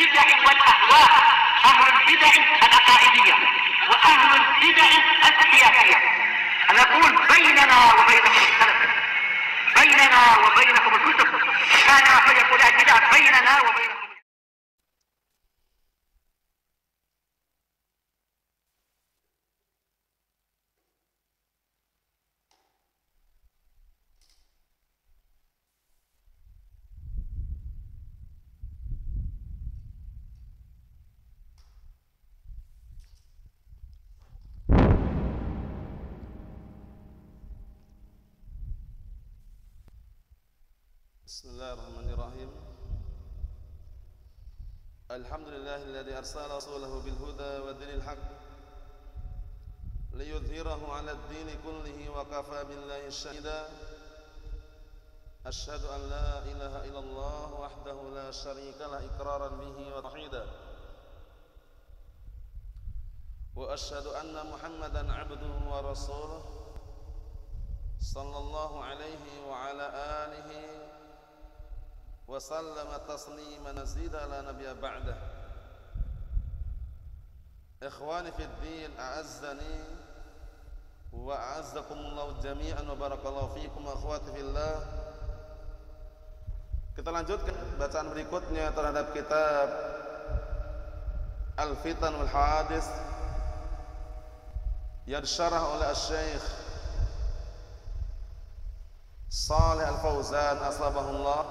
البدع والأهواء أهل البدع العقائدية وأهل البدع السياسية أنا أقول بيننا وبينكم السلف بيننا وبينكم الكتب. كان أحد يقول البدع بيننا وبينكم الذي أرسل رسوله بالهدى ودين الحق ليظهره على الدين كله وكفى بالله شهيدا أشهد أن لا إله إلا الله وحده لا شريك له إقرارا به وتوحيدا. وأشهد أن محمدا عبده ورسوله صلى الله عليه وعلى آله وسلم تسليما مزيدا لا نبي بعده. إخواني في الدين أعزني وأعزكم الله جميعا وبارك الله فيكم أخواتي في الله Kita lanjutkan bacaan berikutnya terhadap kitab Al-Fitan wal Hadis yang disyarah oleh Syekh Salih Al-Fauzan Aslabahullah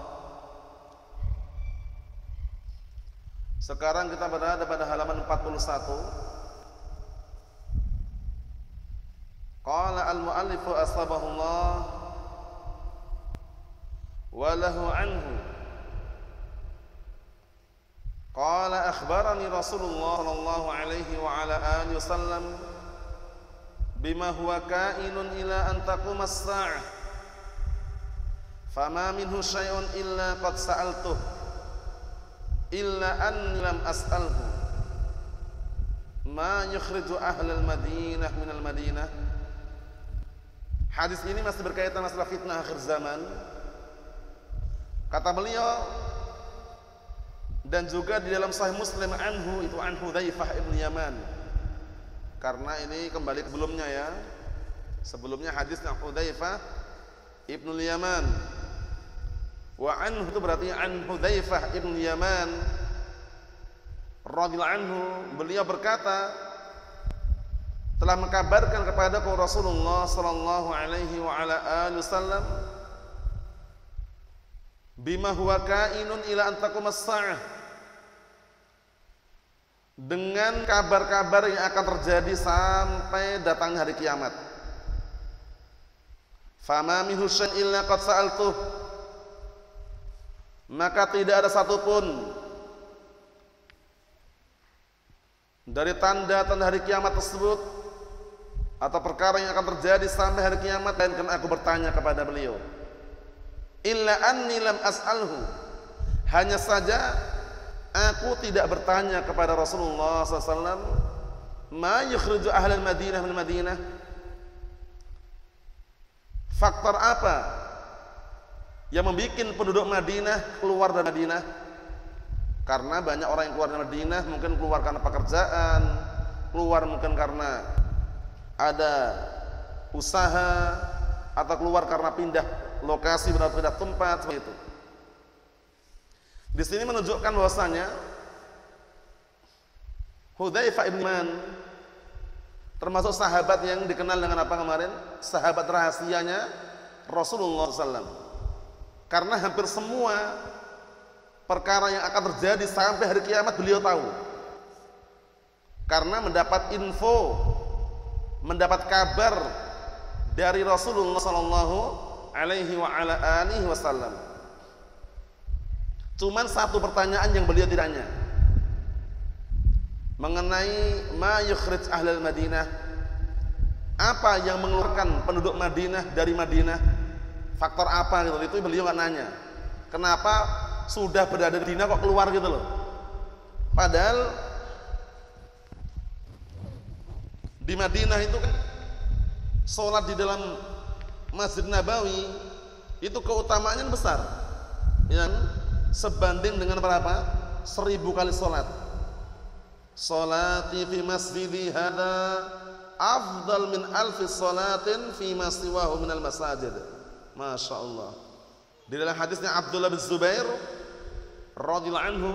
Sekarang kita berada pada halaman 41 Qala al-muallifu aslabahullah Walahu anhu Qala akhbarani Rasulullah sallallahu alaihi wa ala alihi wasallam bima huwa kainun ila an taquma as-sa'ah fama minhu syai'un illa qad sa'altuh illa an lam as'alhu ma yukhriju ahlal madinah minal madinah hadis ini masih berkaitan masalah fitnah akhir zaman. Kata beliau dan juga di dalam sahih muslim anhu itu an Hudzaifah ibn Yaman. Karena ini kembali ke sebelumnya ya. Sebelumnya hadisnya Hudzaifah ibn Yaman. Wa anhu itu berarti an Hudzaifah ibn Yaman. Radhiyallahu anhu beliau berkata telah mengkabarkan kepada Rasulullah sallallahu alaihi wa ala alihi wasallam bima huwa kainun ila an taqum as-sa'ah dengan kabar-kabar yang akan terjadi sampai datang hari kiamat. Fama minhu illa qad sa'altuh maka tidak ada satupun dari tanda-tanda hari kiamat tersebut atau perkara yang akan terjadi sampai hari kiamat dan aku bertanya kepada beliau. Illa anni lam as'alhu. Hanya saja aku tidak bertanya kepada Rasulullah SAW ma yukhriju ahlal madinah min madinah? Faktor apa yang membuat penduduk Madinah keluar dari Madinah? Karena banyak orang yang keluar dari Madinah mungkin keluar karena pekerjaan keluar mungkin karena ada usaha atau keluar karena pindah lokasi benar pindah tempat seperti itu. Di sini menunjukkan bahwasanya Hudzaifah ibn Man termasuk sahabat yang dikenal dengan apa kemarin? Sahabat rahasianya Rasulullah SAW karena hampir semua perkara yang akan terjadi sampai hari kiamat beliau tahu. Karena mendapat info mendapat kabar dari Rasulullah sallallahu alaihi wasallam. Cuman satu pertanyaan yang beliau tidak tanya mengenai ma yukhrij Madinah. Apa yang mengeluarkan penduduk Madinah dari Madinah? Faktor apa gitu? Itu beliau nggak nanya. Kenapa sudah berada di Madinah kok keluar gitu loh? Padahal di Madinah itu kan sholat di dalam Masjid Nabawi itu keutamaannya besar. Ya sebanding dengan berapa? Seribu kali salat salati fi masjidi hada afdal min alfi salatin fi siwahu minal masajid. Masya Allah. Di dalam hadisnya Abdullah bin Zubair radhiyallahu anhu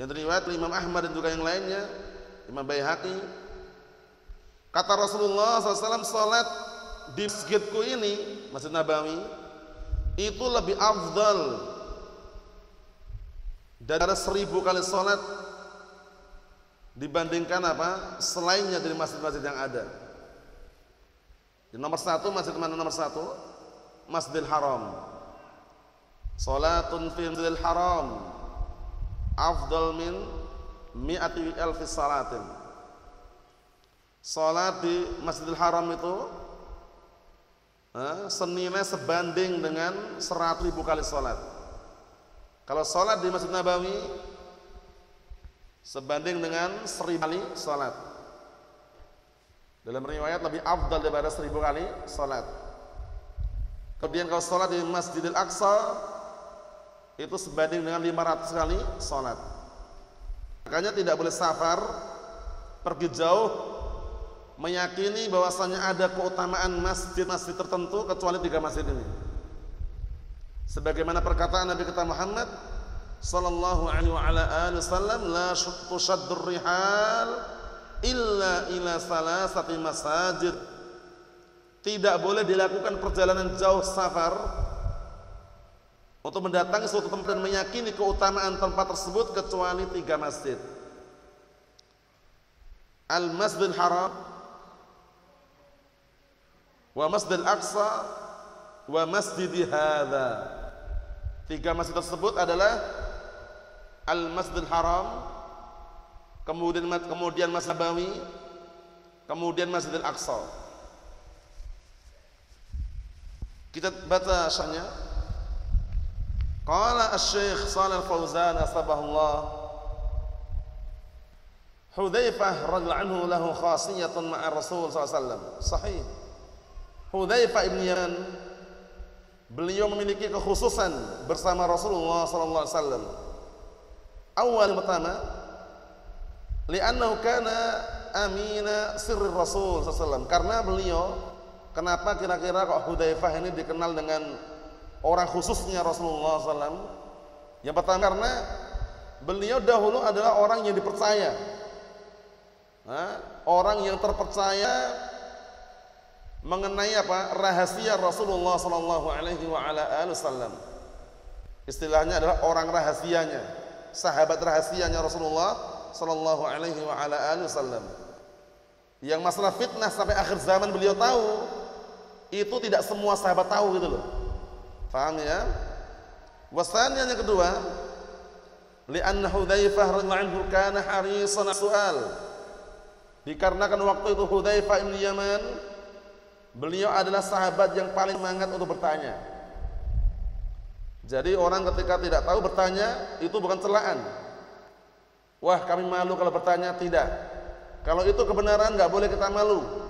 yang riwayat Imam Ahmad dan juga yang lainnya Imam Baihaqi kata Rasulullah SAW salat di masjidku ini Masjid Nabawi itu lebih afdal dari seribu kali salat dibandingkan apa? Selainnya dari masjid-masjid yang ada. Di nomor satu masjid mana nomor satu? Masjidil Haram. Salatun fi Masjidil Haram. Afdal min mi'ati alfi salatin. Salat di Masjidil Haram itu eh, senilai sebanding dengan seratus ribu kali salat. Kalau salat di Masjid Nabawi sebanding dengan seribu kali salat. Dalam riwayat lebih afdal daripada seribu kali salat. Kemudian kalau salat di Masjidil Aqsa itu sebanding dengan 500 kali salat makanya tidak boleh safar pergi jauh meyakini bahwasanya ada keutamaan masjid-masjid tertentu kecuali tiga masjid ini. Sebagaimana perkataan Nabi kita Muhammad sallallahu alaihi wa ala alihi wasallam la tushaddur rihal illa ila salasati masajid. Tidak boleh dilakukan perjalanan jauh safar untuk mendatangi suatu tempat dan meyakini keutamaan tempat tersebut kecuali tiga masjid. Al masjidil haram wa masjidil aqsa wa masjidi hadha. Tiga masjid tersebut adalah al masjidil haram kemudian kemudian masjid nabawi kemudian masjidil aqsa. Kita baca syarahnya qala asy-syekh Shalal Fauzan asbahullah Hudzaifah radhiyallahu anhu lahu khasiyatun ma'a Rasul sallallahu sahih. Hudzaifah ibn Yaman beliau memiliki kekhususan bersama Rasulullah sallallahu alaihi wasallam. Awal pertama li'annahu kana amina sirri Rasul sallallahu karena beliau kenapa kira-kira kok Hudzaifah ini dikenal dengan orang khususnya Rasulullah SAW yang pertama karena beliau dahulu adalah orang yang dipercaya. Nah, orang yang terpercaya mengenai apa? Rahasia Rasulullah Sallallahu Alaihi Wasallam. Istilahnya adalah orang rahasianya sahabat rahasianya Rasulullah Sallallahu Alaihi Wasallam. Yang masalah fitnah sampai akhir zaman beliau tahu itu tidak semua sahabat tahu gitu loh Faham ya? Wasannya yang kedua, li'anna Hudzaifah radhiyallahu anhu kana harisan soal. Dikarenakan waktu itu Hudzaifah bin Yaman beliau adalah sahabat yang paling semangat untuk bertanya. Jadi orang ketika tidak tahu bertanya itu bukan celaan. Wah kami malu kalau bertanya tidak. Kalau itu kebenaran nggak boleh kita malu.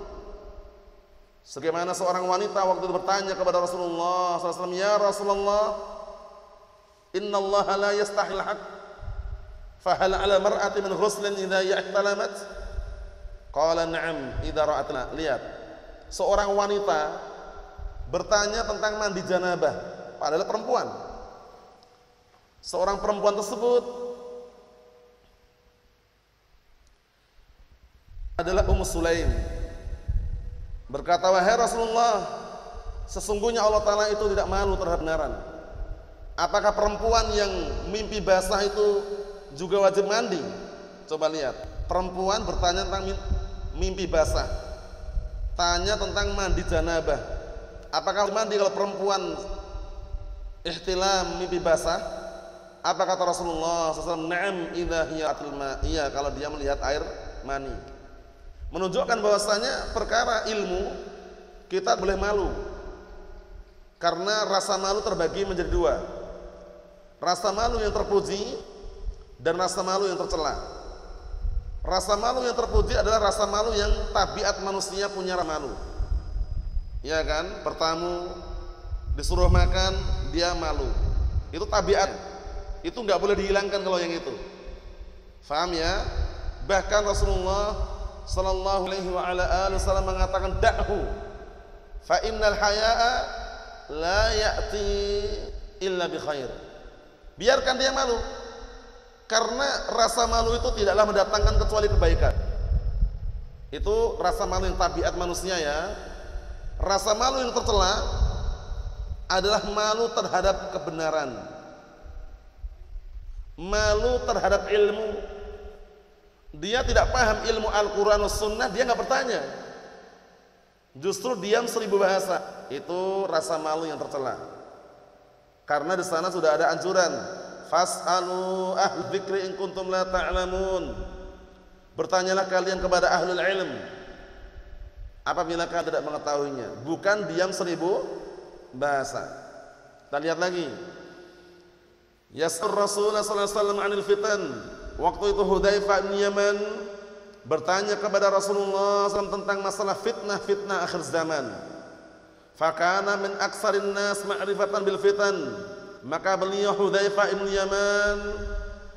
Sebagaimana seorang wanita waktu itu bertanya kepada Rasulullah SAW, Ya Rasulullah, Inna Allah la yastahil haq, fahal ala mar'ati min ghuslin idha ya'talamat? Qala na'am, idha ra'atna. Lihat, seorang wanita bertanya tentang mandi janabah, padahal perempuan. Seorang perempuan tersebut adalah Ummu Sulaim Berkata wahai Rasulullah, sesungguhnya Allah Taala itu tidak malu terhadap kebenaran. Apakah perempuan yang mimpi basah itu juga wajib mandi? Coba lihat, perempuan bertanya tentang mimpi basah. Tanya tentang mandi janabah. Apakah mandi kalau perempuan ihtilam mimpi basah? Apa kata Rasulullah SAW? Naam idha hiya Iya kalau dia melihat air mani menunjukkan bahwasanya perkara ilmu kita boleh malu. Karena rasa malu terbagi menjadi dua. Rasa malu yang terpuji dan rasa malu yang tercela. Rasa malu yang terpuji adalah rasa malu yang tabiat manusia punya rasa malu. Ya kan? Bertamu disuruh makan dia malu. Itu tabiat. Itu nggak boleh dihilangkan kalau yang itu. Faham ya? Bahkan Rasulullah sallallahu alaihi wa ala alihi wasallam mengatakan da'hu fa innal haya'a la ya'ti illa bi khair. Biarkan dia malu. Karena rasa malu itu tidaklah mendatangkan kecuali kebaikan. Itu rasa malu yang tabiat manusia ya. Rasa malu yang tercela adalah malu terhadap kebenaran. Malu terhadap ilmu. Dia tidak paham ilmu Al-Quran Sunnah, dia nggak bertanya. Justru diam seribu bahasa. Itu rasa malu yang tercela. Karena di sana sudah ada anjuran Fas'alu ahli dzikri in kuntum la ta'lamun. Bertanyalah kalian kepada ahlul ilm apabila kalian tidak mengetahuinya. Bukan diam seribu bahasa. Kita lihat lagi. Yasur Rasulullah sallallahu alaihi wasallam anil fitan. Waktu itu Hudzaifah bin Yaman bertanya kepada Rasulullah SAW tentang masalah fitnah-fitnah akhir zaman. Fakana min aksarin nas ma'rifatan bil fitan maka beliau Hudzaifah bin Yaman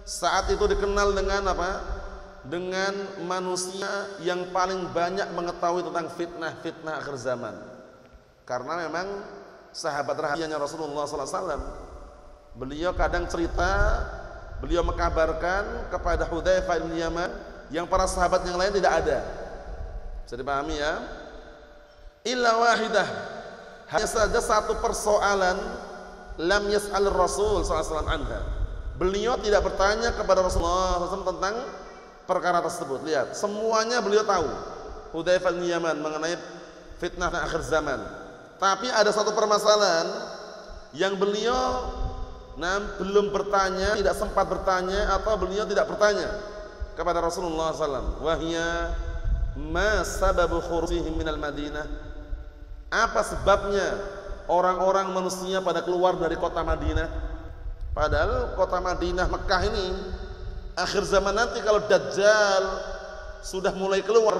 saat itu dikenal dengan apa? Dengan manusia yang paling banyak mengetahui tentang fitnah-fitnah akhir zaman. Karena memang sahabat rahasianya Rasulullah SAW. Beliau kadang cerita, beliau mengkabarkan kepada Hudzaifah bin Yaman yang para sahabat yang lain tidak ada. Bisa dipahami ya? Illa wahidah. Hanya saja satu persoalan lam yas'al Rasul SAW anha. Beliau tidak bertanya kepada Rasulullah SAW tentang perkara tersebut. Lihat, semuanya beliau tahu. Hudzaifah bin Yaman mengenai fitnah akhir zaman. Tapi ada satu permasalahan yang beliau nah, belum bertanya, tidak sempat bertanya atau beliau tidak bertanya kepada Rasulullah SAW. Wahya ma sababu khurujihim minal Madinah? Apa sebabnya orang-orang manusia pada keluar dari kota Madinah. Padahal kota Madinah Mekah ini akhir zaman nanti kalau Dajjal sudah mulai keluar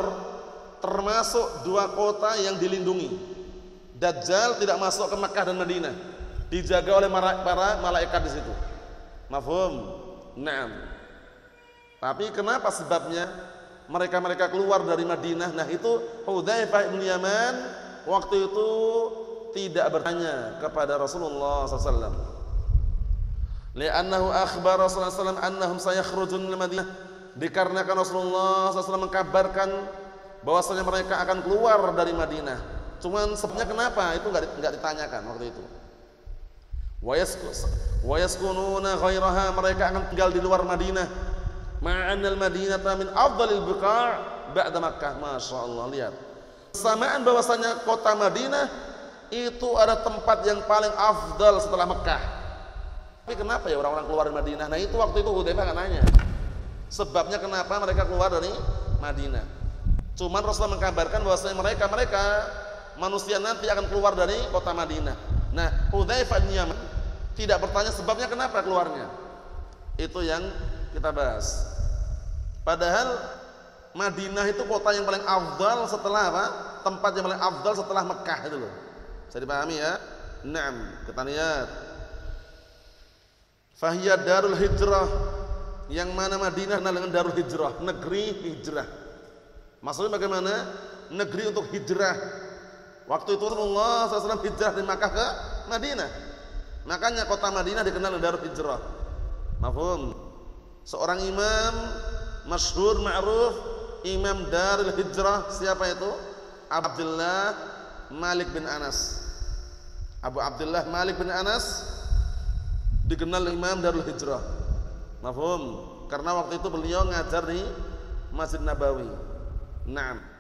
termasuk dua kota yang dilindungi. Dajjal tidak masuk ke Mekah dan Madinah, dijaga oleh para malaikat di situ. Mafhum? Naam. Tapi kenapa sebabnya mereka-mereka keluar dari Madinah? Nah, itu Hudzaifah bin Yaman waktu itu tidak bertanya kepada Rasulullah SAW. Li'annahu akhbar Rasulullah SAW annahum sayakhrujun min Madinah. Dikarenakan Rasulullah SAW mengkabarkan bahwasanya mereka akan keluar dari Madinah. Cuman sebabnya kenapa itu enggak ditanyakan waktu itu. Wa yaskununa mereka akan tinggal di luar Madinah. Ma'anal Madinata min afdalil biqa' ba'da Makkah. Masya Allah lihat. Samaan bahwasanya kota Madinah itu ada tempat yang paling afdal setelah Mekah. Tapi kenapa ya orang-orang keluar dari Madinah? Nah itu waktu itu Hudzaifah nggak nanya. Sebabnya kenapa mereka keluar dari Madinah? Cuman Rasulullah mengkabarkan bahwasanya mereka mereka manusia nanti akan keluar dari kota Madinah. Nah Hudzaifah bin Yaman tidak bertanya sebabnya kenapa keluarnya. Itu yang kita bahas. Padahal Madinah itu kota yang paling afdal setelah apa? Tempat yang paling afdal setelah Mekah itu loh. Bisa dipahami ya? Naam, kita lihat. Fahiyya darul hijrah yang mana Madinah dengan darul hijrah, negeri hijrah. Maksudnya bagaimana? Negeri untuk hijrah. Waktu itu Rasulullah SAW hijrah dari Makkah ke Madinah. Makanya kota Madinah dikenal darul hijrah. Mafhum? Seorang imam masyhur ma'ruf imam darul hijrah siapa itu? Abdullah Malik bin Anas. Abu Abdullah Malik bin Anas dikenal Imam Darul Hijrah. Mafhum? Karena waktu itu beliau ngajar di Masjid Nabawi. Naam.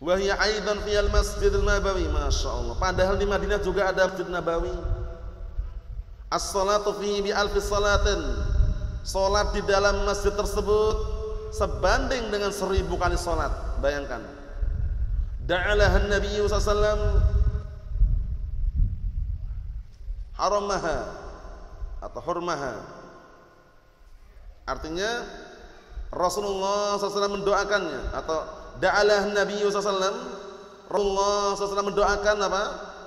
Wahia aidan fiyal Masjidil Nabawi, Masya Allah. Padahal di Madinah juga ada Masjid Nabawi. As-salatu fihi bi alfi salatin. Salat di dalam masjid tersebut sebanding dengan seribu kali salat. Bayangkan. Da'alaha Nabi sallallahu haramaha atau hurmaha. Artinya Rasulullah SAW mendoakannya atau da'alah Nabi SAW Rasulullah SAW mendoakan apa?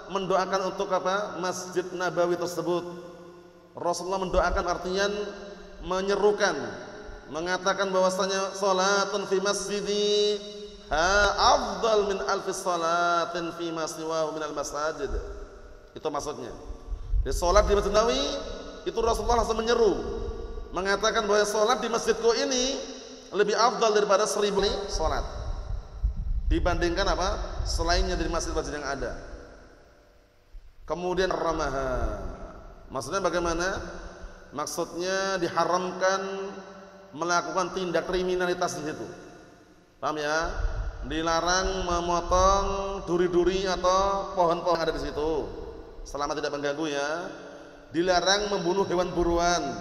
Mendoakan untuk apa? Masjid Nabawi tersebut. Rasulullah mendoakan artian menyerukan mengatakan bahwasanya salatun fi masjidi ha afdal min alfi salatin fi ma siwahu min al masajid. Itu maksudnya. Di salat di Masjid Nawawi itu Rasulullah langsung menyeru mengatakan bahwa salat di masjidku ini lebih afdal daripada seribu salat dibandingkan apa? Selainnya dari masjid-masjid yang ada. Kemudian ramaha maksudnya bagaimana? Maksudnya diharamkan melakukan tindak kriminalitas di situ. Paham ya? Dilarang memotong duri-duri atau pohon-pohon ada di situ. Selama tidak mengganggu ya. Dilarang membunuh hewan buruan.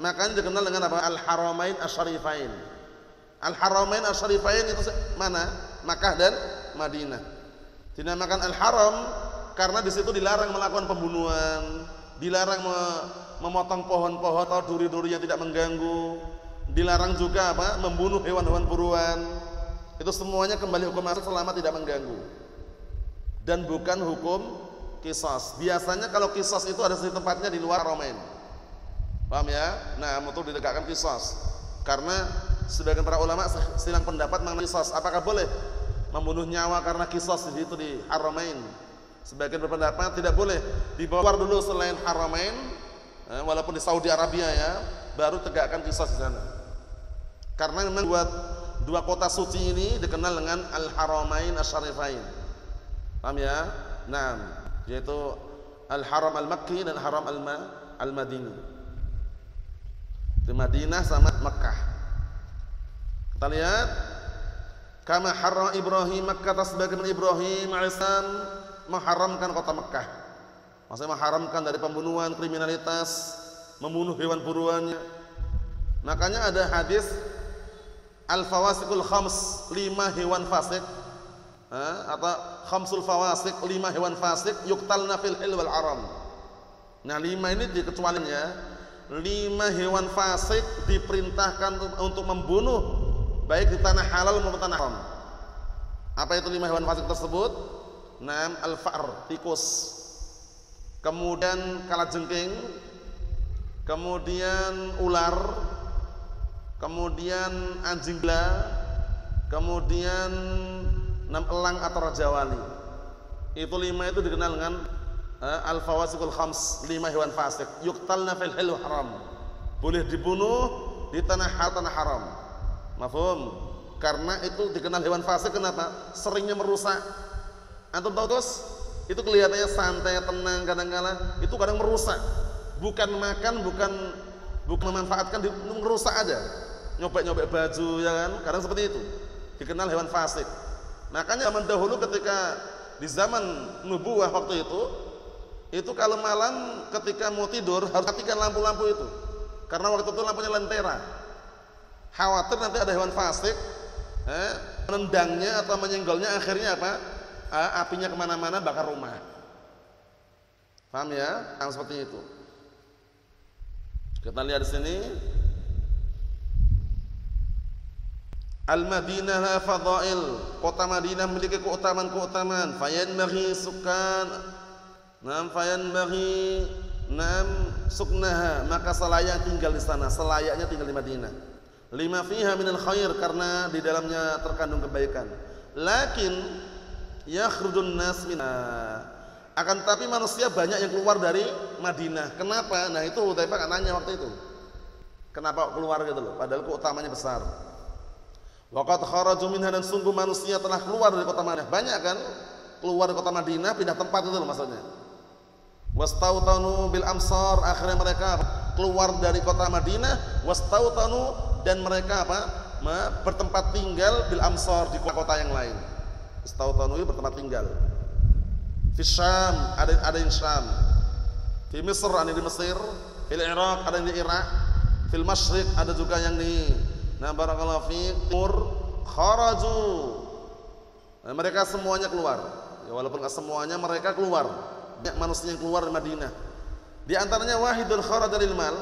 Makanya dikenal dengan apa? Al-haramain asyarifain al-haramain asyarifain itu mana Makkah dan Madinah. Dinamakan Al-Haram karena di situ dilarang melakukan pembunuhan, dilarang memotong pohon-pohon atau duri-duri yang tidak mengganggu, dilarang juga apa? membunuh hewan-hewan buruan. Itu semuanya kembali hukum asal selama tidak mengganggu. Dan bukan hukum kisos. Biasanya kalau kisos itu ada di tempatnya di luar Romain. Paham ya? Nah, untuk ditegakkan kisos. Karena sebagian para ulama silang pendapat mengenai kisos. Apakah boleh membunuh nyawa karena kisos di situ di Haramain. Sebagian berpendapat tidak boleh dibawa dulu selain Haramain, eh, walaupun di Saudi Arabia ya, baru tegakkan kisos di sana. Karena memang dua, dua kota suci ini dikenal dengan Al Haramain Asyarifain. Paham ya? Nah, yaitu Al Haram Al Makki dan Haram Al, -Ma, Al Madini. Di Madinah sama Mekah. Kita lihat Kama haram Ibrahim Makkah sebagaimana Ibrahim alaihissalam mengharamkan kota Mekah. Maksudnya mengharamkan dari pembunuhan, kriminalitas, membunuh hewan buruannya. Makanya ada hadis al-fawasikul khams, lima hewan fasik atau khamsul fawasik, lima hewan fasik yuktalna fil hil wal haram. Nah, lima ini dikecualinya lima hewan fasik diperintahkan untuk membunuh baik di tanah halal maupun tanah haram. Apa itu lima hewan fasik tersebut? Nam al-fa'r, tikus. Kemudian kalajengking, kemudian ular, kemudian anjing gila, kemudian enam elang atau raja wali. Itu lima itu dikenal dengan uh, al-fawasikul khams, lima hewan fasik. Yuktalna fil haram. Boleh dibunuh di tanah hal tanah haram. Mafhum? Karena itu dikenal hewan fasik kenapa? Seringnya merusak. Antum tahu terus? Itu kelihatannya santai, tenang kadang-kala, itu kadang merusak. Bukan makan, bukan bukan memanfaatkan, merusak aja. Nyobek-nyobek baju ya kan? Kadang seperti itu. Dikenal hewan fasik. Makanya zaman dahulu ketika di zaman nubuah waktu itu itu kalau malam ketika mau tidur harus matikan lampu-lampu itu karena waktu itu lampunya lentera khawatir nanti ada hewan fasik eh, menendangnya atau menyenggolnya akhirnya apa? Eh, apinya ke mana-mana bakar rumah. Paham ya? Yang seperti itu. Kita lihat di sini. Al-Madinah fadail Kota Madinah memiliki keutamaan-keutamaan. Fayanbaghi sukan. Nam fayanbaghi. Nam suknaha. Maka selayaknya tinggal di sana. Selayaknya tinggal di Madinah lima fiha minal khair karena di dalamnya terkandung kebaikan. Lakin yakhrujun nas minha akan tapi manusia banyak yang keluar dari Madinah. Kenapa? Nah itu Hudzaifah kan nanya waktu itu. Kenapa keluar gitu loh? Padahal keutamanya besar. Waqad kharaju minha dan sungguh manusia telah keluar dari kota Madinah. Banyak kan? Keluar dari kota Madinah pindah tempat itu loh maksudnya. Wastautanu bil amsar akhirnya mereka keluar dari kota Madinah. Wastautanu dan mereka apa? Bertempat tinggal bil amsor di kota-kota yang lain. Tanui bertempat tinggal. Di Syam ada ada yang Syam. Di Mesir ada di Mesir. Di Irak ada di Irak. Di Masyriq ada juga yang di nah barakallahu fi timur. Kharaju. Nah, mereka semuanya keluar. Ya walaupun nggak semuanya mereka keluar. Banyak manusia yang keluar dari Madinah. Di antaranya wahidul kharaj dari mal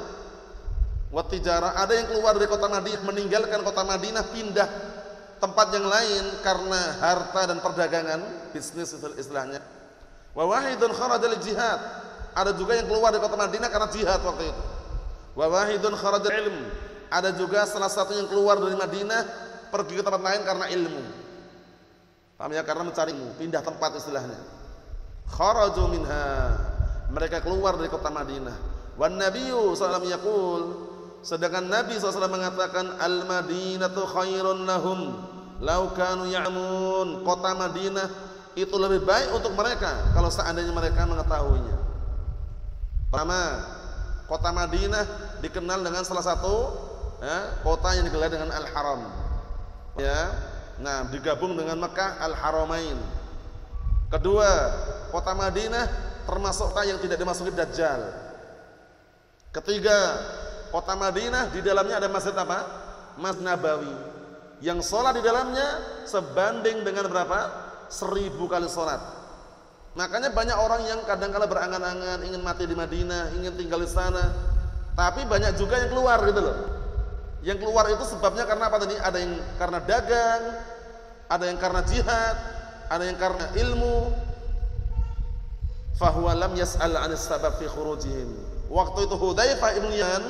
Watijara ada yang keluar dari kota Madinah meninggalkan kota Madinah pindah tempat yang lain karena harta dan perdagangan bisnis istilahnya wa wahidun jihad ada juga yang keluar dari kota Madinah karena jihad waktu itu. Wa wahidun kharaja ilm. Ada juga salah satu yang keluar dari Madinah pergi ke tempat lain karena ilmu. Paham ya? Karena mencari ilmu, pindah tempat istilahnya. Kharaju minha. Mereka keluar dari kota Madinah. Wan Nabiyyu sallallahu alaihi sedangkan Nabi SAW mengatakan al-Madinatu khairun lahum law kanu ya'mun. Kota Madinah itu lebih baik untuk mereka kalau seandainya mereka mengetahuinya. Pertama, kota Madinah dikenal dengan salah satu ya, kota yang digelar dengan Al-Haram. Ya. Nah, digabung dengan Mekah Al-Haramain. Kedua, kota Madinah termasuk kota yang tidak dimasuki Dajjal. Ketiga, kota Madinah di dalamnya ada masjid apa? Masjid Nabawi. Yang sholat di dalamnya sebanding dengan berapa? Seribu kali sholat. Makanya banyak orang yang kadang-kala berangan-angan ingin mati di Madinah, ingin tinggal di sana. Tapi banyak juga yang keluar gitu loh. Yang keluar itu sebabnya karena apa tadi? Ada yang karena dagang, ada yang karena jihad, ada yang karena ilmu. Fahuwa lam yas'al 'anis sabab fi khurujihim. Waktu itu Hudzaifah ibn Yan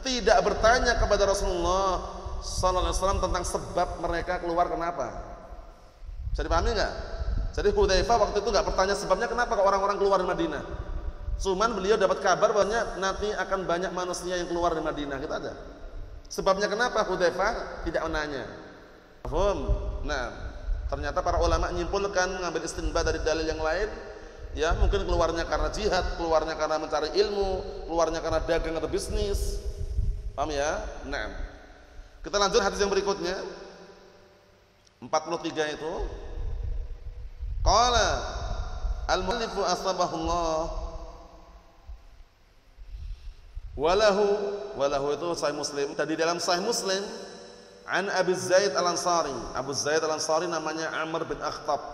tidak bertanya kepada Rasulullah sallallahu alaihi wasallam tentang sebab mereka keluar kenapa. Bisa dipahami enggak? Jadi Hudzaifah waktu itu enggak bertanya sebabnya kenapa kok orang-orang keluar dari Madinah. Cuman beliau dapat kabar bahwa nanti akan banyak manusia yang keluar dari Madinah, kita ada. Sebabnya kenapa Hudzaifah tidak menanya? Paham? Nah, ternyata para ulama menyimpulkan mengambil istinbat dari dalil yang lain ya mungkin keluarnya karena jihad, keluarnya karena mencari ilmu, keluarnya karena dagang atau bisnis. Paham ya? Nah. Kita lanjut hadis yang berikutnya. 43 itu. Qala al-muallifu asbahullah walahu walahu itu sahih Muslim. Tadi dalam sahih Muslim an Abi Zaid Al-Ansari. Abu Zaid Al-Ansari namanya Amr bin Akhtab.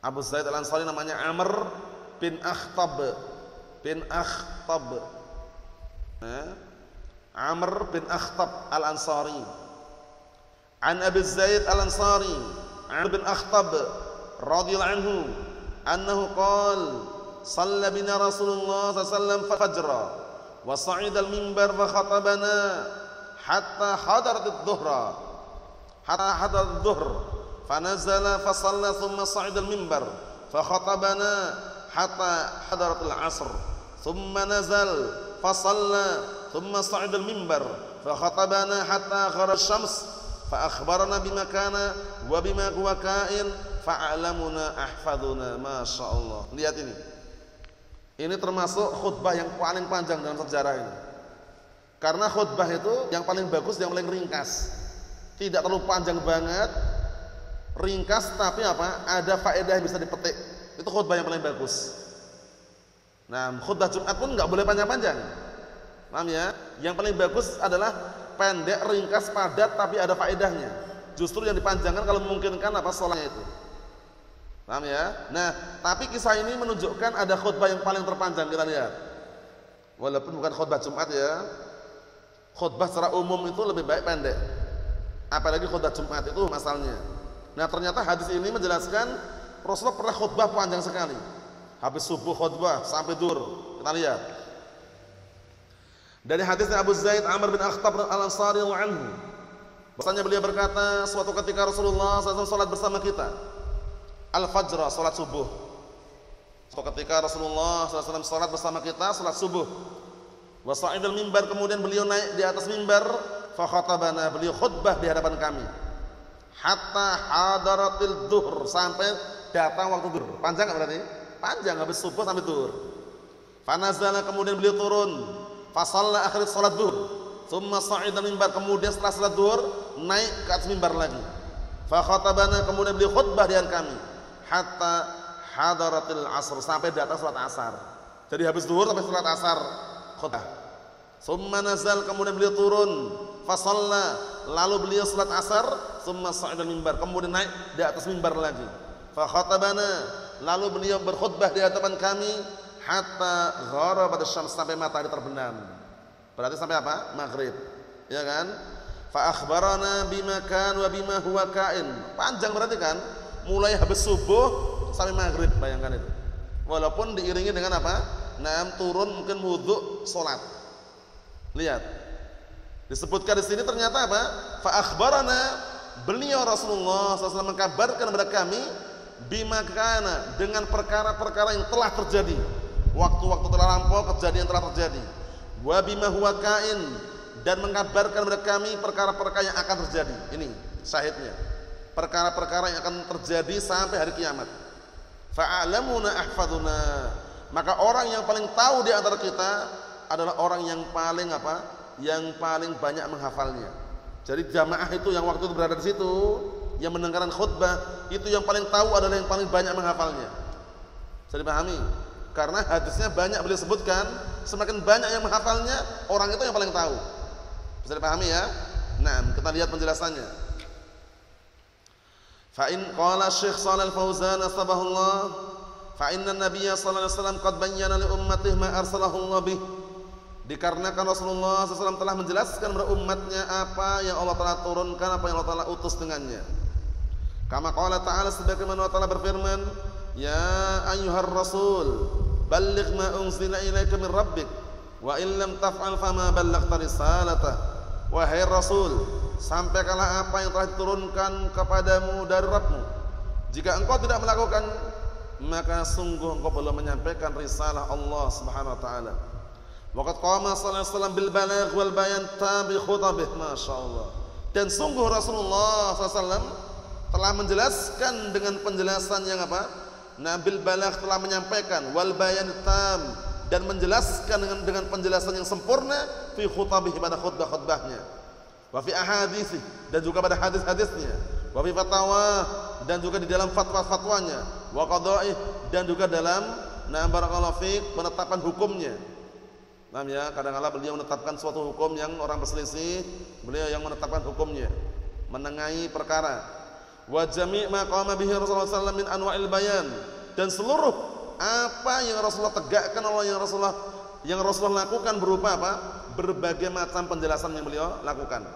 Abu Zaid Al-Ansari namanya Amr bin Akhtab bin Akhtab eh? Amr bin Akhtab Al-Ansari An Abi Zaid Al-Ansari Amr bin Akhtab radhiyallahu anhu annahu qala صلى بنا رسول الله صلى الله عليه وسلم فجرا وصعد المنبر فخطبنا حتى حضرت الظهر حتى حضرت الظهر فنزل فصلى ثم صعد المنبر فخطبنا حتى حضرت العصر ثم نزل فصلى ثم صعد المنبر فخطبنا حتى غر الشمس فأخبرنا بما كان وبما هو كائن فعلمنا أحفظنا ما شاء الله. Lihat ini. Ini termasuk khutbah yang paling panjang dalam sejarah ini. Karena khutbah itu yang paling bagus yang paling ringkas. Tidak terlalu panjang banget. Ringkas tapi apa? Ada faedah yang bisa dipetik. Itu khutbah yang paling bagus. Nah khutbah Jumat pun nggak boleh panjang-panjang. Paham ya? Yang paling bagus adalah pendek, ringkas, padat tapi ada faedahnya. Justru yang dipanjangkan kalau memungkinkan apa sholatnya itu. Paham ya? Nah, tapi kisah ini menunjukkan ada khutbah yang paling terpanjang kita lihat. Walaupun bukan khutbah Jumat ya. Khutbah secara umum itu lebih baik pendek. Apalagi khutbah Jumat itu masalahnya. Nah ternyata hadis ini menjelaskan Rasulullah pernah khutbah panjang sekali. Habis subuh khutbah sampai dur. Kita lihat. Dari hadisnya Abu Zaid Amr bin Akhtab al-Ansari anhu. Bahasanya beliau berkata, suatu ketika Rasulullah SAW salat bersama kita. Al-Fajr, salat subuh. Suatu ketika Rasulullah SAW salat bersama kita, salat subuh. Wasa'idul mimbar, kemudian beliau naik di atas mimbar. Fakhatabana, beliau khutbah di hadapan kami hatta hadaratil duhr sampai datang waktu duhur. Panjang enggak berarti? Panjang habis subuh sampai duhur. Fanazala kemudian beliau turun. Fasalla akhir salat duhur. Thumma sa'ida mimbar kemudian setelah salat duhur naik ke atas mimbar lagi. Fa khatabana kemudian beliau khutbah dengan kami hatta hadaratil asr sampai datang salat asar. Jadi habis duhur sampai salat asar khutbah. Thumma nazal kemudian beliau turun. Fasalla lalu beliau salat asar summa sa'idal mimbar kemudian naik di atas mimbar lagi fa khatabana lalu beliau berkhutbah di hadapan kami hatta gharabat syams sampai matahari terbenam berarti sampai apa maghrib ya kan fa akhbarana bima kan wa bima huwa kain panjang berarti kan mulai habis subuh sampai maghrib bayangkan itu walaupun diiringi dengan apa nah turun mungkin wudhu sholat. Lihat. Disebutkan di sini ternyata apa? Fa akhbarana beliau Rasulullah SAW mengkabarkan kepada kami bima kana dengan perkara-perkara yang telah terjadi. Waktu-waktu telah lampau kejadian telah terjadi. Wa bima huwa kain dan mengabarkan kepada kami perkara-perkara yang akan terjadi. Ini syahidnya. Perkara-perkara yang akan terjadi sampai hari kiamat. Fa'alamuna ahfaduna. Maka orang yang paling tahu di antara kita adalah orang yang paling apa? Yang paling banyak menghafalnya. Jadi jamaah itu yang waktu itu berada di situ, yang mendengarkan khutbah, itu yang paling tahu adalah yang paling banyak menghafalnya. Bisa dipahami? Karena hadisnya banyak beliau sebutkan, semakin banyak yang menghafalnya, orang itu yang paling tahu. Bisa dipahami ya? Nah, kita lihat penjelasannya. Fa in qala Syekh Shalal Fauzan asbahullah fa inna Nabiyya sallallahu alaihi wasallam qad bayyana li ummatihi ma arsalahu Allah bih. Dikarenakan Rasulullah SAW telah menjelaskan kepada umatnya apa yang Allah telah turunkan, apa yang Allah telah utus dengannya. Kama qala ta'ala sebagaimana Allah Ta'ala berfirman, "Ya ayyuhar rasul, balligh ma unzila ilaika min rabbik, wa in lam taf'al fama ballaghta risalatah." Wahai Rasul, sampaikanlah apa yang telah diturunkan kepadamu dari Rabbmu. Jika engkau tidak melakukan, maka sungguh engkau belum menyampaikan risalah Allah Subhanahu wa taala. Waqad qama sallallahu alaihi wasallam bil balagh wal bayan tabi khutabih, masyaallah. Dan sungguh Rasulullah SAW telah menjelaskan dengan penjelasan yang apa? Nabil balagh telah menyampaikan wal bayan tam dan menjelaskan dengan dengan penjelasan yang sempurna fi khutabihi pada khutbah-khutbahnya. Wa fi ahadisi dan juga pada hadis-hadisnya. Wa fi fatwa dan juga di dalam fatwa-fatwanya. Wa qada'i dan juga dalam na barakallahu penetapan hukumnya. Nah ya, kadang-kala beliau menetapkan suatu hukum yang orang berselisih, beliau yang menetapkan hukumnya, menengahi perkara. Wa jami' ma qama bihi Rasulullah sallallahu min anwa'il bayan dan seluruh apa yang Rasulullah tegakkan Allah yang Rasulullah yang Rasulullah lakukan berupa apa? Berbagai macam penjelasan yang beliau lakukan.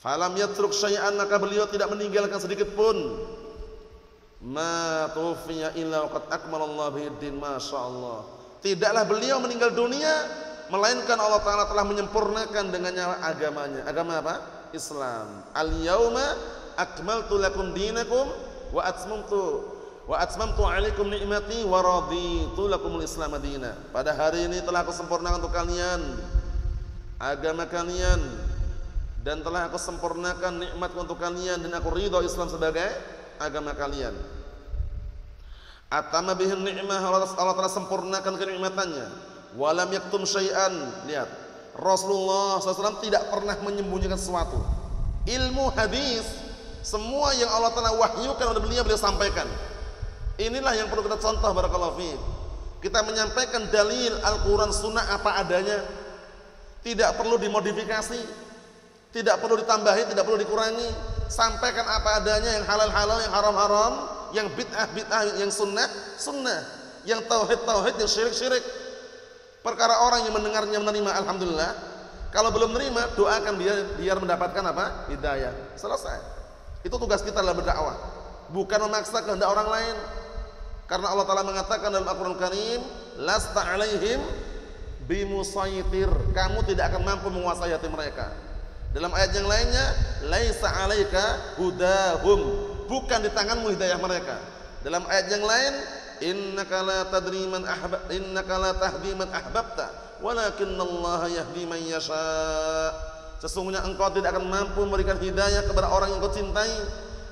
Falam yatruk syai'an maka beliau tidak meninggalkan sedikit pun. Ma tufiya illa waqad akmalallahu bihi din masyaallah. Tidaklah beliau meninggal dunia melainkan Allah taala telah menyempurnakan dengannya agamanya. Agama apa? Islam. Al yauma akmaltu lakum dinakum wa atmamtu wa atmamtu alaikum ni'mati wa raditu lakumul islam madina. Pada hari ini telah aku sempurnakan untuk kalian agama kalian dan telah aku sempurnakan nikmat untuk kalian dan aku ridho Islam sebagai agama kalian. Atama bihin ni'mah Allah telah sempurnakan kenikmatannya. Walam yaktum syai'an. Lihat Rasulullah SAW tidak pernah menyembunyikan sesuatu. Ilmu hadis semua yang Allah telah wahyukan oleh beliau beliau sampaikan Inilah yang perlu kita contoh barakallahu fiik. Kita menyampaikan dalil Al-Qur'an Sunnah apa adanya. Tidak perlu dimodifikasi, tidak perlu ditambahi, tidak perlu dikurangi. Sampaikan apa adanya yang halal-halal, yang haram-haram, yang bid'ah-bid'ah, yang sunnah, sunnah, yang tauhid-tauhid, yang syirik-syirik. Perkara orang yang mendengarnya menerima alhamdulillah. Kalau belum menerima, doakan biar biar mendapatkan apa? Hidayah. Selesai. Itu tugas kita dalam berdakwah. Bukan memaksa kehendak orang lain. Karena Allah Taala mengatakan dalam Al-Qur'an Karim, "Lasta 'alaihim bimusaitir." Kamu tidak akan mampu menguasai hati mereka. Dalam ayat yang lainnya, "Laisa 'alaika hudahum." Bukan di tanganmu hidayah mereka. Dalam ayat yang lain, "Innaka la tadri man ahbab innaka la tahdi man ahbabta, walakinallaha yahdi man yasha." Sesungguhnya engkau tidak akan mampu memberikan hidayah kepada orang yang kau cintai,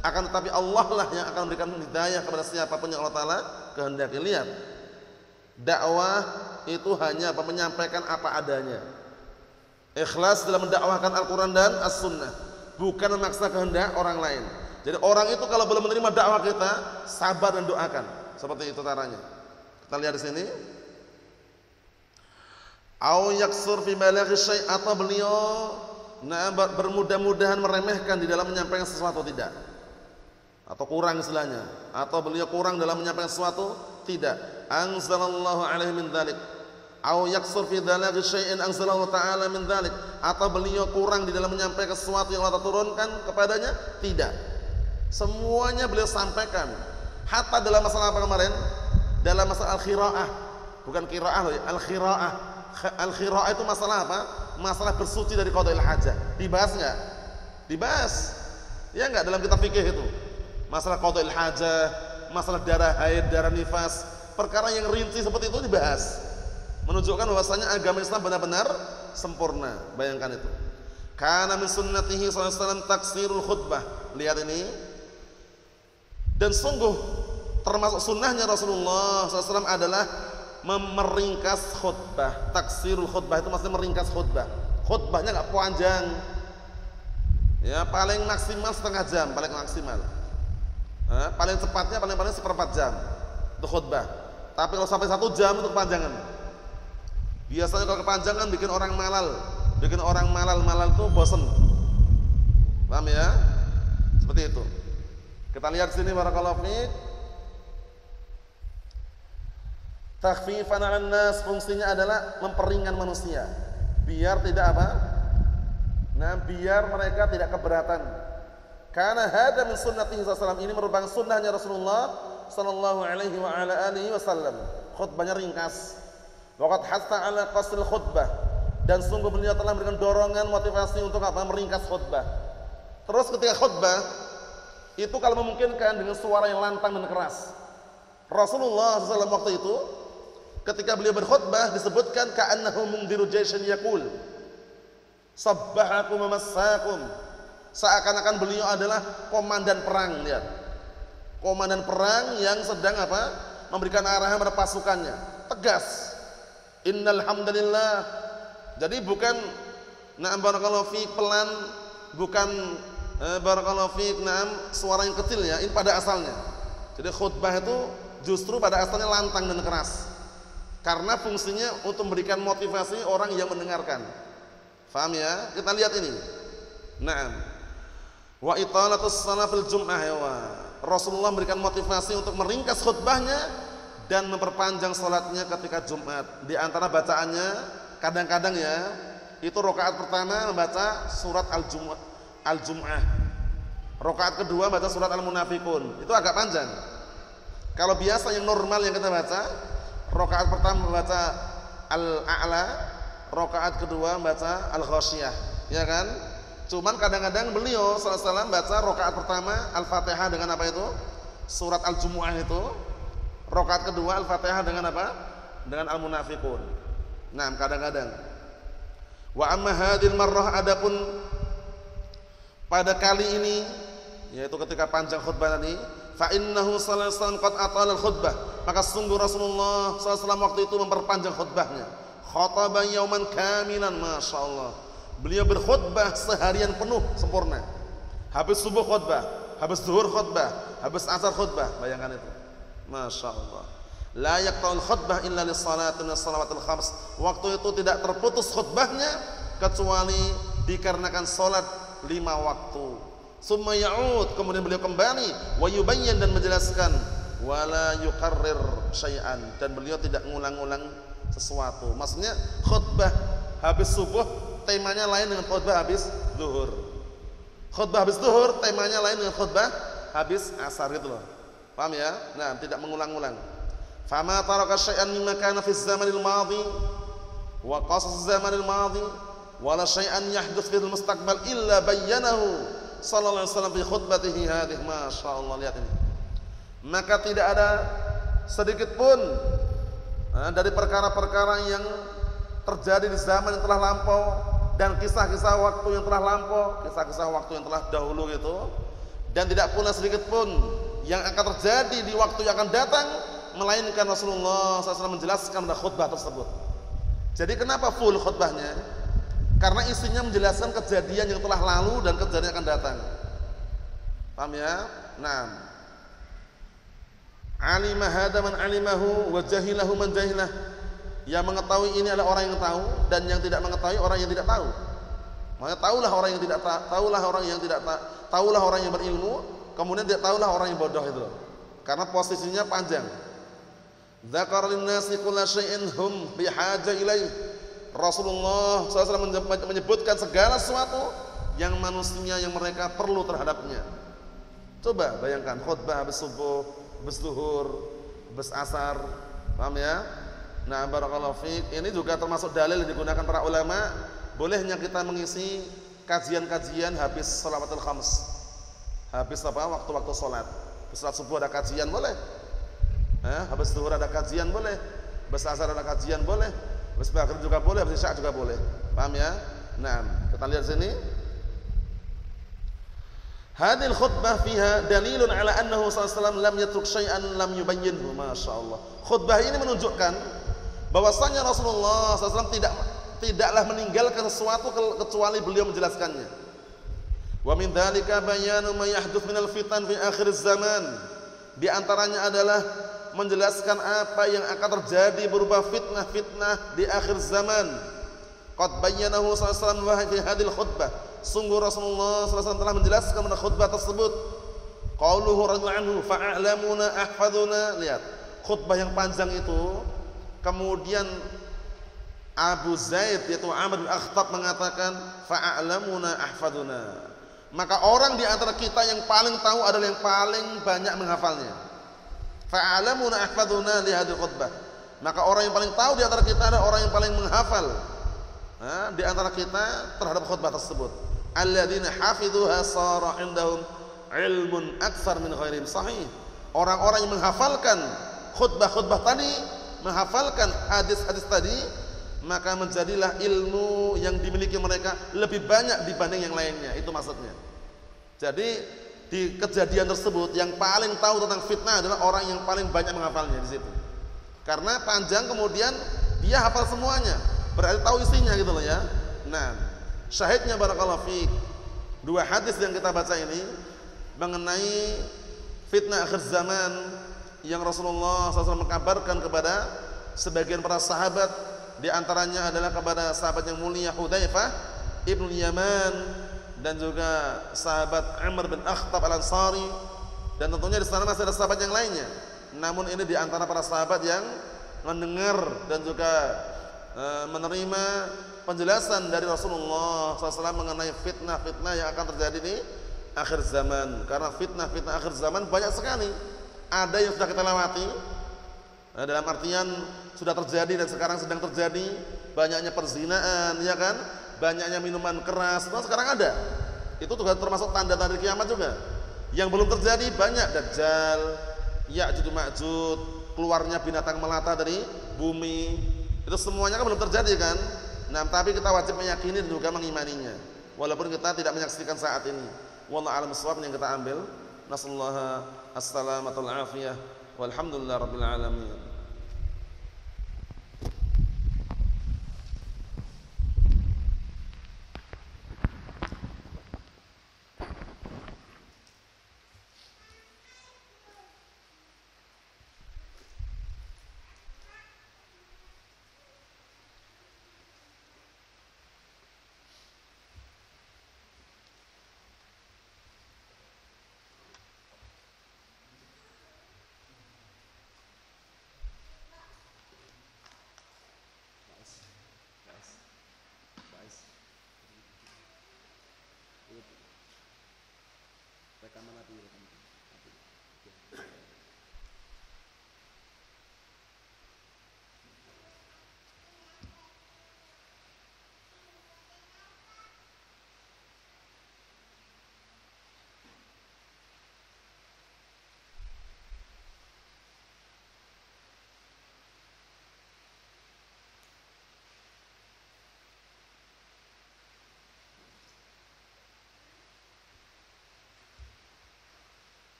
akan tetapi Allah lah yang akan memberikan hidayah kepada siapa pun yang Allah Taala kehendaki. Lihat, dakwah itu hanya apa menyampaikan apa adanya. Ikhlas dalam mendakwahkan Al-Quran dan As-Sunnah, bukan memaksa kehendak orang lain. Jadi orang itu kalau belum menerima dakwah kita, sabar dan doakan. Seperti itu caranya. Kita lihat di sini. Au yaksur fi atau beliau nah bermudah-mudahan meremehkan di dalam menyampaikan sesuatu tidak. Atau kurang istilahnya. Atau beliau kurang dalam menyampaikan sesuatu tidak. Anzalallahu alaihi min dzalik au yaksur fi dzalika syai'in anzalallahu ta'ala min dzalik atau beliau kurang di dalam menyampaikan sesuatu yang Allah turunkan kepadanya tidak. Semuanya beliau sampaikan. Hatta dalam masalah apa kemarin? Dalam masalah al-khiraah. Bukan qiraah loh ya, al-qiraah. Al-qiraah itu masalah apa? Masalah bersuci dari qadail hajah. Dibahas enggak? Dibahas. Ya enggak dalam kitab fikih itu. Masalah qadail hajah, masalah darah haid, darah nifas, perkara yang rinci seperti itu dibahas. Menunjukkan bahwasanya agama Islam benar-benar sempurna. Bayangkan itu. Karena min sunnatihi sallallahu taksirul khutbah. Lihat ini. Dan sungguh termasuk sunnahnya Rasulullah SAW adalah memeringkas khutbah. Taksirul khutbah itu maksudnya meringkas khutbah. Khutbahnya nggak panjang. Ya, paling maksimal setengah jam, paling maksimal. Nah, paling cepatnya paling paling seperempat jam untuk khutbah. Tapi kalau sampai satu jam untuk kepanjangan. Biasanya kalau kepanjangan bikin orang malal, bikin orang malal-malal tuh bosen paham ya seperti itu kita lihat sini barakallahu fiik takhfifan 'alan nas fungsinya adalah memperingan manusia. Biar tidak apa? Nah biar mereka tidak keberatan. Karena hada min sunnatihi sallallahu ini merupakan sunnahnya Rasulullah sallallahu alaihi wa ala alihi wasallam. Khutbahnya ringkas. Waqad hatta ala qasril khutbah. Dan sungguh beliau telah memberikan dorongan motivasi untuk apa? Meringkas khutbah. Terus ketika khutbah itu kalau memungkinkan dengan suara yang lantang dan keras. Rasulullah SAW waktu itu ketika beliau berkhutbah disebutkan ka'annahu mungdiru jaishan yakul sabbahakum mamassakum seakan-akan beliau adalah komandan perang lihat. Komandan perang yang sedang apa? Memberikan arahan pada pasukannya. Tegas. Innal hamdalillah jadi bukan na'am barakallahu fi pelan, bukan eh, barakallahu fi na'am suara yang kecil ya, ini pada asalnya. Jadi khutbah itu justru pada asalnya lantang dan keras. Karena fungsinya untuk memberikan motivasi orang yang mendengarkan. Faham ya? Kita lihat ini. Naam. Wa italatus salafil jum'ah ya Rasulullah memberikan motivasi untuk meringkas khutbahnya dan memperpanjang salatnya ketika Jumat. Di antara bacaannya kadang-kadang ya itu rokaat pertama membaca surat al-jum'ah al-jum'ah rokaat kedua baca surat al-munafikun itu agak panjang kalau biasa yang normal yang kita baca rokaat pertama membaca al-a'la rokaat kedua membaca al-ghasyiyah ya kan? Cuman kadang-kadang beliau salah baca rokaat pertama al-fatihah dengan apa itu? Surat al-jumu'ah itu. Rokaat kedua al-fatihah dengan apa? Dengan al-munafikun Nah, kadang-kadang. Wa amma hadil marrah adapun pada kali ini yaitu ketika panjang khutbah tadi, fa innahu sallallahu alaihi wasallam qad atala khutbah. Maka sungguh Rasulullah SAW waktu itu memperpanjang khutbahnya. Khataba yauman kamilan, masyaallah. Beliau berkhutbah seharian penuh sempurna. Habis subuh khutbah, habis zuhur khutbah, habis asar khutbah. Bayangkan itu. Masya Allah la yaqta'ul khutbah illa li salatin salawatil khams. Waktu itu tidak terputus khutbahnya kecuali dikarenakan salat lima waktu summa ya'ud. Kemudian beliau kembali. Wa yubayyin dan menjelaskan wala yuqarrir syai'an. Dan beliau tidak ngulang-ulang sesuatu. Maksudnya khutbah habis subuh temanya lain dengan khutbah habis zuhur khutbah habis zuhur temanya lain dengan khutbah habis asar gitu loh. Paham ya? Nah tidak mengulang-ulang. Fama taraka syai'an mimma kana fi zamanil madhi wa qasas zamanil madhi wala syai'an yahdutsu fil mustaqbal illa bayyanahu sallallahu alaihi wasallam fi khutbatihi hadhihi masyaallah lihat ini maka tidak ada sedikit pun nah, dari perkara-perkara yang terjadi di zaman yang telah lampau dan kisah-kisah waktu yang telah lampau, kisah-kisah waktu yang telah dahulu itu dan tidak pula sedikit pun yang akan terjadi di waktu yang akan datang melainkan Rasulullah SAW menjelaskan pada khutbah tersebut. Jadi kenapa full khutbahnya? Karena isinya menjelaskan kejadian yang telah lalu dan kejadian yang akan datang. Paham ya? Nah. Alimah hada man alimahu wa jahilahu man jahilah. Yang mengetahui ini adalah orang yang tahu dan yang tidak mengetahui orang yang tidak tahu. Maka tahulah orang yang tidak tahu, tahulah orang yang tidak tahu, tahulah orang yang berilmu, kemudian tidak tahulah orang yang bodoh itu. Karena posisinya panjang. Dzakar lin-nasi kulla syai'in hum bihaja ilaih. Rasulullah SAW menyebutkan segala sesuatu yang manusia yang mereka perlu terhadapnya. Coba bayangkan khutbah habis subuh, habis zuhur, habis asar, paham ya? Nah, barakallahu fiik. Ini juga termasuk dalil yang digunakan para ulama, bolehnya kita mengisi kajian-kajian habis salawatul khams. Habis apa? Waktu-waktu salat. Salat subuh ada kajian boleh. Eh, habis zuhur ada kajian boleh. Habis asar ada kajian boleh. Habis maghrib juga boleh, habis isya juga boleh. Paham ya? Nah, kita lihat sini. Hadil khutbah fiha dalilun ala annahu sallallahu lam yatruk syai'an lam yubayyinhu. Masya Allah. Khutbah ini menunjukkan bahwasanya Rasulullah SAW tidak tidaklah meninggalkan sesuatu kecuali beliau menjelaskannya. Wa min dzalika bayanu ma yahdutsu minal fitan fi akhir zaman. Di antaranya adalah menjelaskan apa yang akan terjadi berupa fitnah-fitnah di akhir zaman. Qad bayyanahu sallallahu alaihi wasallam khutbah Sungguh Rasulullah SAW telah menjelaskan pada khutbah tersebut. Qauluhu radhiyallahu anhu fa'alamuna ahfaduna. Lihat, khutbah yang panjang itu kemudian Abu Zaid yaitu Amr bin Akhtab mengatakan fa'alamuna ahfaduna. Maka orang di antara kita yang paling tahu adalah yang paling banyak menghafalnya. Fa'alamuna ahfaduna li hadhihi khutbah. Maka orang yang paling tahu di antara kita adalah orang yang paling menghafal. Nah, di antara kita terhadap khutbah tersebut alladzina hafidhuha sara indahum ilmun aktsar min ghairihim sahih orang-orang yang menghafalkan khutbah-khutbah tadi menghafalkan hadis-hadis tadi maka menjadilah ilmu yang dimiliki mereka lebih banyak dibanding yang lainnya itu maksudnya jadi di kejadian tersebut yang paling tahu tentang fitnah adalah orang yang paling banyak menghafalnya di situ. Karena panjang kemudian dia hafal semuanya. Berarti tahu isinya gitu loh ya. Nah Syahidnya barakallahu fiik. Dua hadis yang kita baca ini mengenai fitnah akhir zaman yang Rasulullah SAW mengkabarkan kepada sebagian para sahabat. Di antaranya adalah kepada sahabat yang mulia Hudzaifah Ibnu Yaman dan juga sahabat Amr bin Akhtab Al-Ansari dan tentunya di sana masih ada sahabat yang lainnya. Namun ini di antara para sahabat yang mendengar dan juga e, menerima penjelasan dari Rasulullah SAW mengenai fitnah-fitnah yang akan terjadi di akhir zaman. Karena fitnah-fitnah akhir zaman banyak sekali. Ada yang sudah kita lewati, nah, dalam artian sudah terjadi dan sekarang sedang terjadi. Banyaknya perzinaan, ya kan? Banyaknya minuman keras, itu sekarang ada. Itu juga termasuk tanda-tanda kiamat juga. Yang belum terjadi banyak dajjal, Ya'juj Ma'juj, keluarnya binatang melata dari bumi. Itu semuanya kan belum terjadi kan? Nah, tapi kita wajib meyakini dan juga mengimaninya. Walaupun kita tidak menyaksikan saat ini. Wallahu a'lam yang kita ambil. Nasallahu as-salamatul afiyah. Walhamdulillah rabbil alamin.